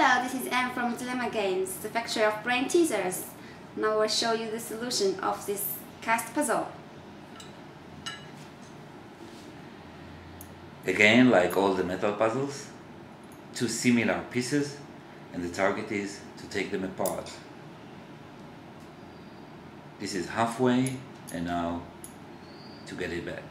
Hello, this is Anne from Dilemma Games, the factory of brain teasers. Now I'll show you the solution of this cast puzzle. Again, like all the metal puzzles, two similar pieces and the target is to take them apart. This is halfway and now to get it back.